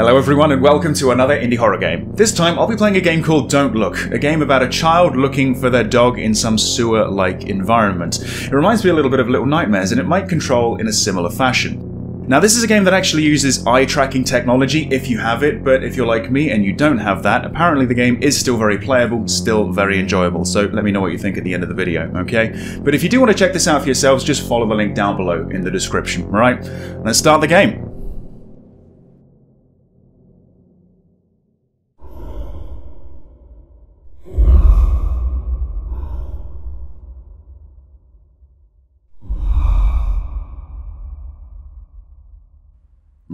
Hello everyone and welcome to another indie horror game. This time I'll be playing a game called Don't Look, a game about a child looking for their dog in some sewer-like environment. It reminds me a little bit of Little Nightmares and it might control in a similar fashion. Now this is a game that actually uses eye tracking technology if you have it, but if you're like me and you don't have that, apparently the game is still very playable, still very enjoyable, so let me know what you think at the end of the video, okay? But if you do want to check this out for yourselves, just follow the link down below in the description, alright? Let's start the game.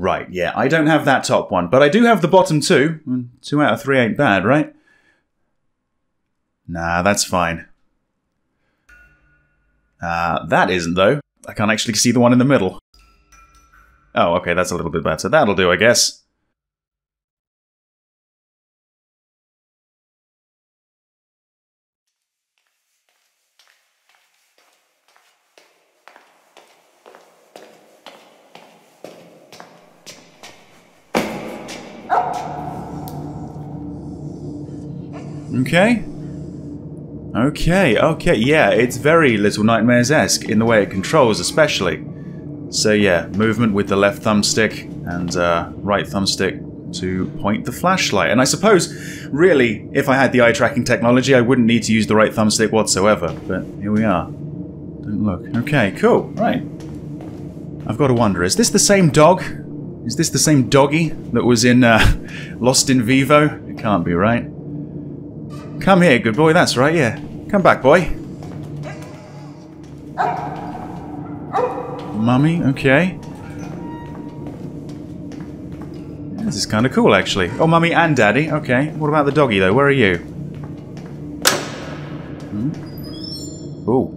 Right, yeah, I don't have that top one, but I do have the bottom two. Two out of three ain't bad, right? Nah, that's fine. Uh, that isn't, though. I can't actually see the one in the middle. Oh, okay, that's a little bit better. That'll do, I guess. Okay. Okay, okay, yeah, it's very Little Nightmares-esque in the way it controls, especially. So yeah, movement with the left thumbstick and uh, right thumbstick to point the flashlight. And I suppose, really, if I had the eye tracking technology, I wouldn't need to use the right thumbstick whatsoever. But here we are. Don't look. Okay, cool. Right. I've got to wonder, is this the same dog? Is this the same doggy that was in uh, Lost in Vivo? It can't be, right? Come here, good boy. That's right, yeah. Come back, boy. Mummy, okay. This is kind of cool, actually. Oh, Mummy and Daddy. Okay. What about the doggy, though? Where are you? Hmm? Oh.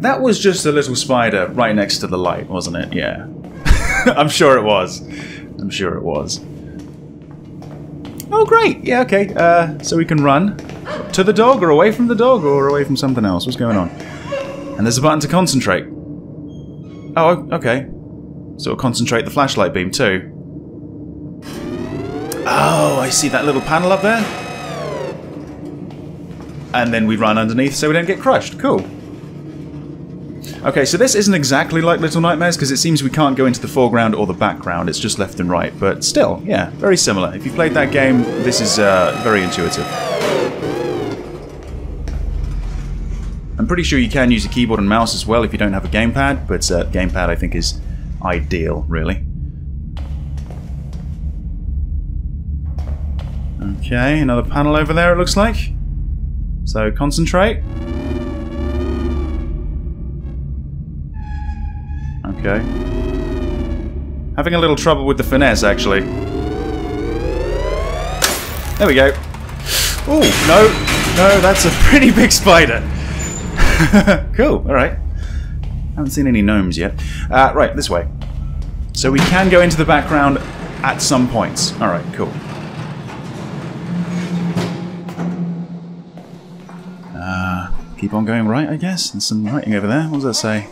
That was just a little spider right next to the light, wasn't it? Yeah. I'm sure it was. I'm sure it was. Oh, great. Yeah, okay. Uh, so we can run to the dog or away from the dog or away from something else. What's going on? And there's a button to concentrate. Oh, okay. So it'll concentrate the flashlight beam too. Oh, I see that little panel up there. And then we run underneath so we don't get crushed. Cool. Okay, so this isn't exactly like Little Nightmares because it seems we can't go into the foreground or the background, it's just left and right, but still, yeah, very similar. If you've played that game, this is uh, very intuitive. I'm pretty sure you can use a keyboard and mouse as well if you don't have a gamepad, but uh, gamepad I think is ideal, really. Okay, another panel over there it looks like. So concentrate. Okay. Having a little trouble with the finesse, actually. There we go. Oh, no. No, that's a pretty big spider. cool, alright. Haven't seen any gnomes yet. Uh, right, this way. So we can go into the background at some points. Alright, cool. Uh, keep on going right, I guess. There's some writing over there. What does that say?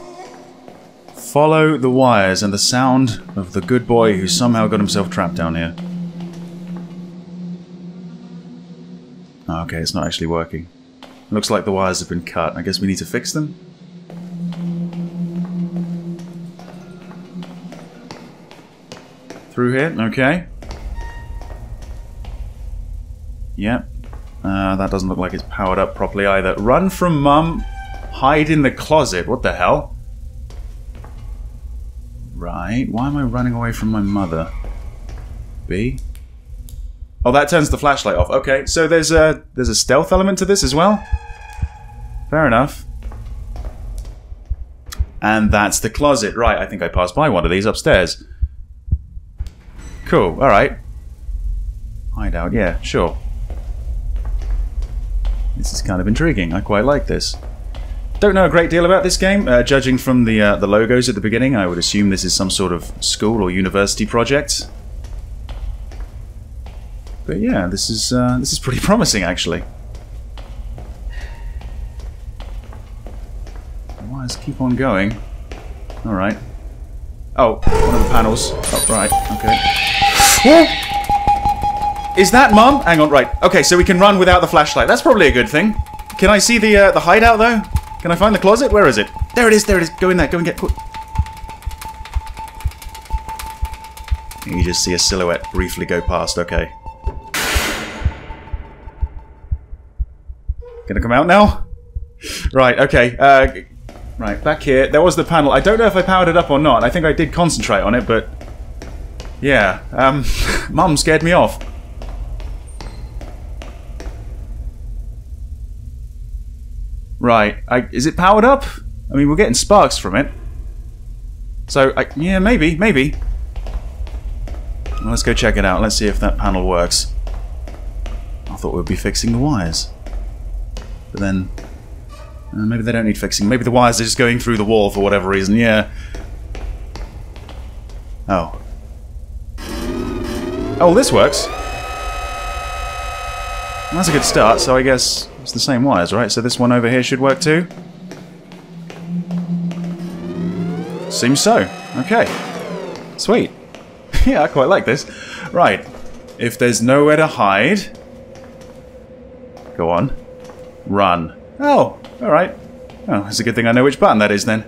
Follow the wires and the sound of the good boy who somehow got himself trapped down here. Oh, okay, it's not actually working. Looks like the wires have been cut. I guess we need to fix them? Through here? Okay. Yep. Uh, that doesn't look like it's powered up properly either. Run from mum. Hide in the closet. What the hell? Right, why am I running away from my mother? B? Oh, that turns the flashlight off. Okay, so there's a there's a stealth element to this as well. Fair enough. And that's the closet. Right, I think I passed by one of these upstairs. Cool, alright. Hideout, yeah, sure. This is kind of intriguing. I quite like this. Don't know a great deal about this game. Uh, judging from the uh, the logos at the beginning, I would assume this is some sort of school or university project. But yeah, this is uh, this is pretty promising actually. Wires keep on going. All right. Oh, one of the panels. Oh, right. Okay. Is that Mum? Hang on, right. Okay, so we can run without the flashlight. That's probably a good thing. Can I see the uh, the hideout, though? Can I find the closet? Where is it? There it is, there it is. Go in there, go and get... You just see a silhouette briefly go past, okay. Gonna come out now? Right, okay. Uh, right, back here. There was the panel. I don't know if I powered it up or not. I think I did concentrate on it, but... Yeah, um... Mum scared me off. Right, I, is it powered up? I mean, we're getting sparks from it. So, I, yeah, maybe, maybe. Well, let's go check it out. Let's see if that panel works. I thought we'd be fixing the wires. But then... Uh, maybe they don't need fixing. Maybe the wires are just going through the wall for whatever reason. Yeah. Oh. Oh, this works. That's a good start, so I guess it's the same wires, right? So this one over here should work too? Seems so. Okay. Sweet. yeah, I quite like this. Right. If there's nowhere to hide... Go on. Run. Oh, alright. Oh, it's a good thing I know which button that is then.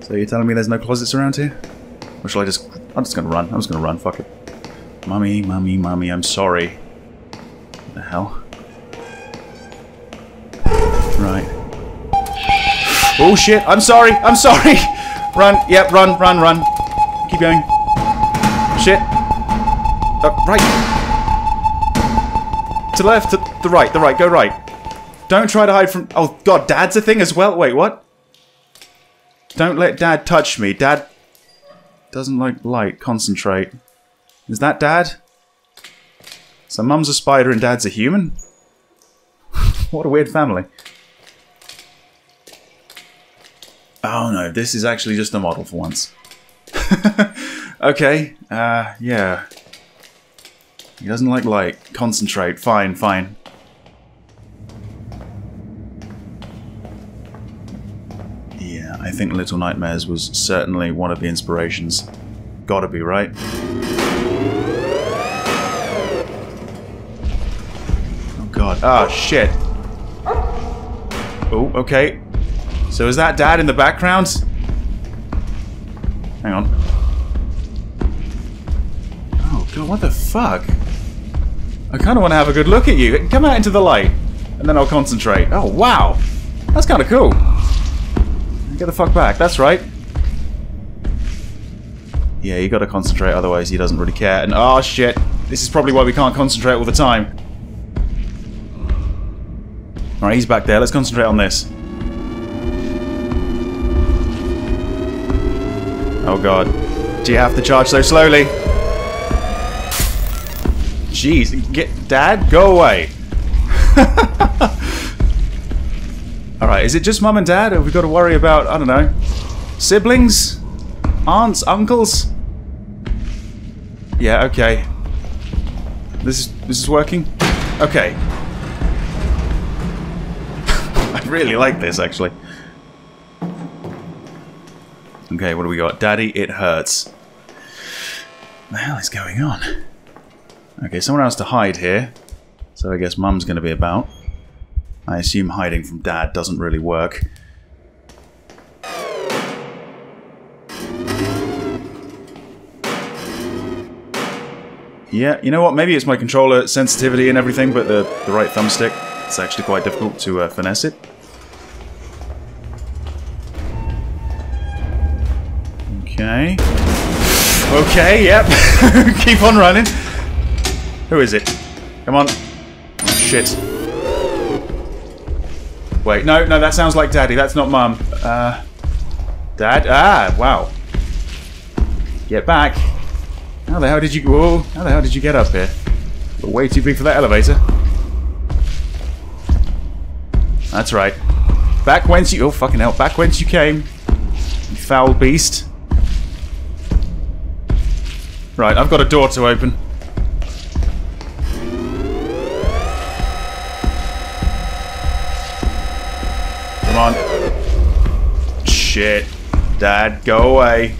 So you're telling me there's no closets around here? Or shall I just... I'm just gonna run. I'm just gonna run. Fuck it. Mummy, mummy, mummy, I'm sorry. What the hell? Right. Oh shit, I'm sorry, I'm sorry! Run, yep, run, run, run. Keep going. Shit. Uh, right. To the left, to the right, the right, go right. Don't try to hide from... Oh god, Dad's a thing as well? Wait, what? Don't let Dad touch me. Dad doesn't like light. Concentrate. Is that Dad? So Mum's a spider and Dad's a human? what a weird family. Oh no, this is actually just a model for once. okay, uh, yeah. He doesn't like light. Concentrate. Fine, fine. Yeah, I think Little Nightmares was certainly one of the inspirations. Gotta be, right? Ah, oh, shit. Oh, okay. So is that Dad in the background? Hang on. Oh god, what the fuck? I kind of want to have a good look at you. Come out into the light, and then I'll concentrate. Oh, wow. That's kind of cool. Get the fuck back. That's right. Yeah, you gotta concentrate, otherwise he doesn't really care. And oh shit, this is probably why we can't concentrate all the time. Alright, he's back there. Let's concentrate on this. Oh god. Do you have to charge so slowly? Jeez, get Dad, go away. Alright, is it just mum and dad, or have we got to worry about, I don't know, siblings? Aunts? Uncles? Yeah, okay. This is this is working? Okay. Really like this actually. Okay, what do we got? Daddy, it hurts. What the hell is going on? Okay, someone else to hide here. So I guess Mum's going to be about. I assume hiding from Dad doesn't really work. Yeah, you know what? Maybe it's my controller sensitivity and everything, but the, the right thumbstick, it's actually quite difficult to uh, finesse it. Okay. Okay, yep. Keep on running. Who is it? Come on. Oh, shit. Wait, no, no, that sounds like Daddy. That's not Mum. Uh, Dad? Ah, wow. Get back. How the hell did you... Whoa, how the hell did you get up here? You're way too big for that elevator. That's right. Back whence you... Oh, fucking hell. Back whence you came. You foul beast. Right, I've got a door to open. Come on. Shit. Dad, go away.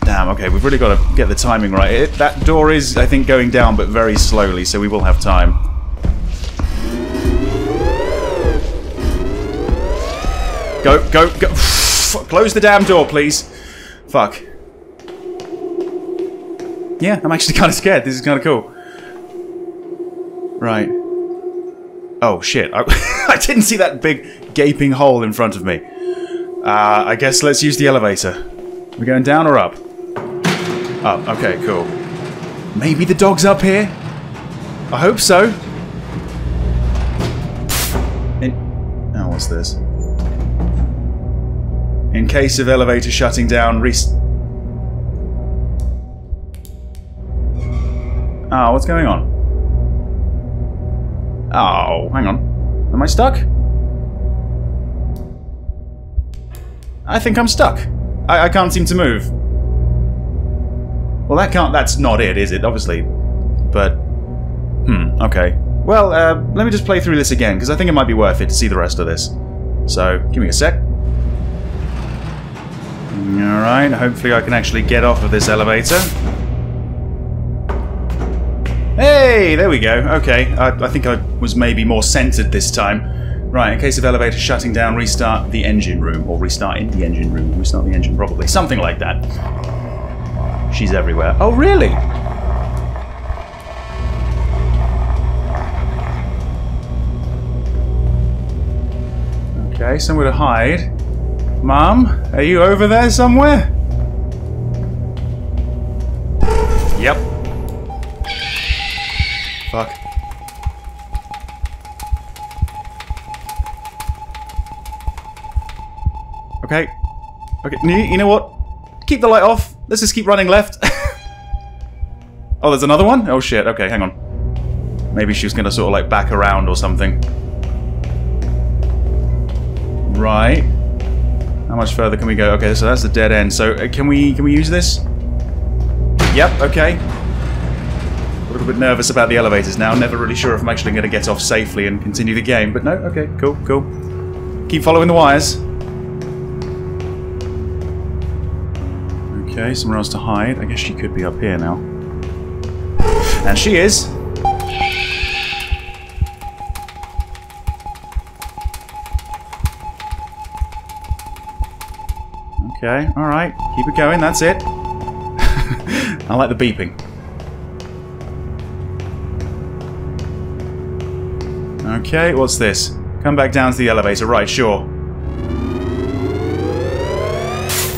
Damn, okay, we've really got to get the timing right. It, that door is, I think, going down, but very slowly, so we will have time. Go, go, go. Close the damn door, please. Fuck. Yeah, I'm actually kind of scared. This is kind of cool. Right. Oh, shit. I, I, didn't see that big gaping hole in front of me. Uh, I guess let's use the elevator. We're going down or up? Up. Okay, cool. Maybe the dog's up here? I hope so. In oh, what's this? In case of elevator shutting down, rest... oh, what's going on? Oh, hang on. Am I stuck? I think I'm stuck. I, I can't seem to move. Well, that can't. That's not it, is it? Obviously. But. Hmm, okay. Well, uh, let me just play through this again, because I think it might be worth it to see the rest of this. So, give me a sec. Alright, hopefully I can actually get off of this elevator. Hey, there we go. Okay, I, I think I was maybe more centered this time. Right, in case of elevator shutting down, restart the engine room. Or restart in the engine room. Restart the engine, probably. Something like that. She's everywhere. Oh, really? Okay, somewhere to hide. Mom, are you over there somewhere? Fuck. Okay. Okay, you know what? Keep the light off. Let's just keep running left. oh, there's another one? Oh shit, okay, hang on. Maybe she was gonna sort of like back around or something. Right. How much further can we go? Okay, so that's the dead end. So uh, can we can we use this? Yep, okay. A little bit nervous about the elevators now. Never really sure if I'm actually going to get off safely and continue the game. But no, okay, cool, cool. Keep following the wires. Okay, somewhere else to hide. I guess she could be up here now. And she is. Okay, alright. Keep it going, that's it. I like the beeping. Okay, what's this? Come back down to the elevator. Right, sure.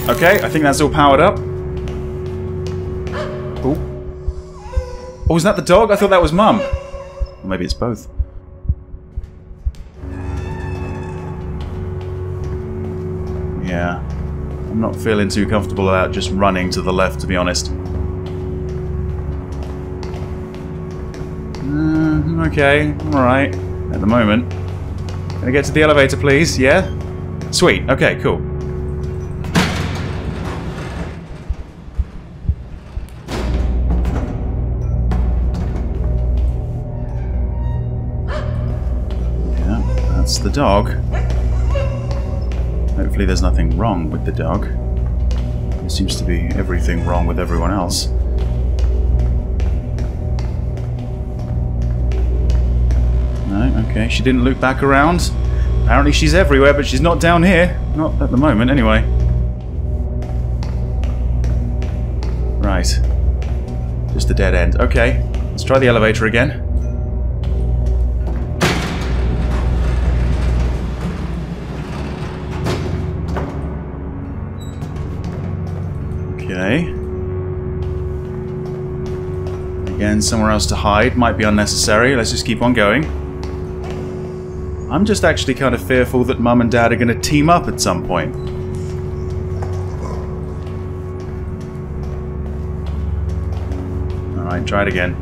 Okay, I think that's all powered up. Oh. Oh, is that the dog? I thought that was Mum. maybe it's both. Yeah. I'm not feeling too comfortable about just running to the left, to be honest. Uh, okay, alright. At the moment. Can I get to the elevator, please? Yeah? Sweet, okay, cool. Yeah, that's the dog. Hopefully there's nothing wrong with the dog. There seems to be everything wrong with everyone else. No, okay, she didn't loop back around. Apparently she's everywhere, but she's not down here. Not at the moment, anyway. Right. Just a dead end. Okay, let's try the elevator again. Okay. Again, somewhere else to hide. Might be unnecessary. Let's just keep on going. I'm just actually kind of fearful that Mum and Dad are going to team up at some point. Alright, try it again.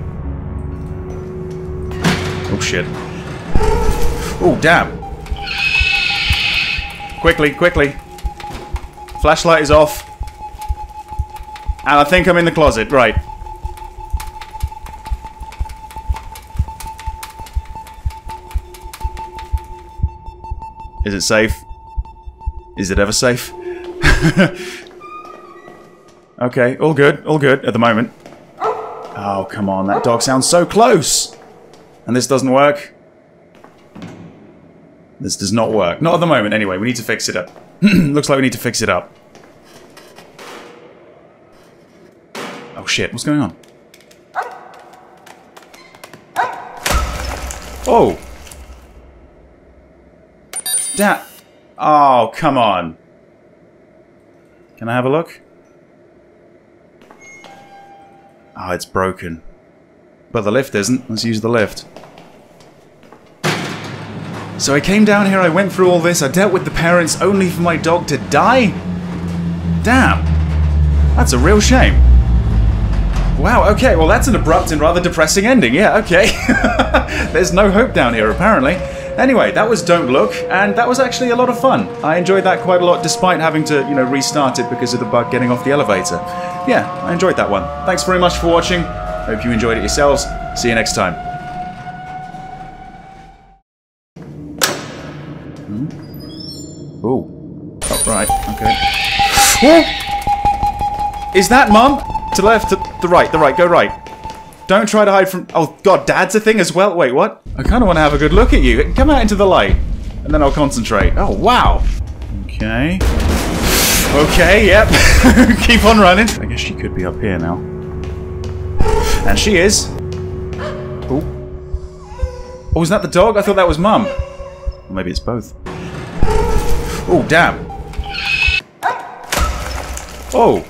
Oh shit. Oh, damn. Quickly, quickly. Flashlight is off. And I think I'm in the closet, right. Is it safe? Is it ever safe? okay, all good, all good at the moment. Oh, come on, that dog sounds so close! And this doesn't work? This does not work. Not at the moment, anyway. We need to fix it up. Looks like we need to fix it up. Oh shit, what's going on? Oh! Oh, come on. Can I have a look? Oh, it's broken. But the lift isn't. Let's use the lift. So I came down here, I went through all this, I dealt with the parents only for my dog to die? Damn. That's a real shame. Wow, okay, well that's an abrupt and rather depressing ending, yeah, okay. There's no hope down here, apparently. Anyway, that was Don't Look, and that was actually a lot of fun. I enjoyed that quite a lot, despite having to, you know, restart it because of the bug getting off the elevator. Yeah, I enjoyed that one. Thanks very much for watching. Hope you enjoyed it yourselves. See you next time. Oh. Oh, right. Okay. Is that Mum? To the left, to the right, the right, go right. Don't try to hide from... Oh, God, Dad's a thing as well? Wait, what? I kind of want to have a good look at you. Come out into the light. And then I'll concentrate. Oh, wow. Okay. Okay, yep. Keep on running. I guess she could be up here now. And she is. Oh. Oh, is that the dog? I thought that was Mum. Or maybe it's both. Oh, damn. Oh.